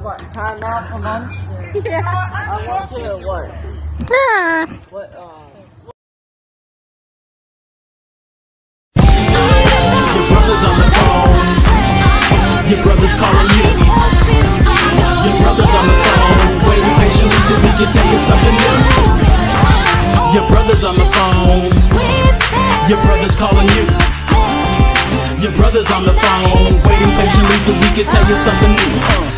What, time out for lunch? Yeah. I want to, what? Ah. What, uh... Your brother's on the phone. Your brother's calling you. Your brother's on the phone. Waiting patiently so we can tell you something new. Your brother's on the phone. Your brother's calling you. Your brother's on the phone. Waiting patiently so we can tell you something new.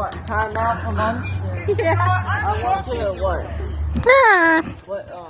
What, time out for lunch? Yeah. I want to, what? What, uh...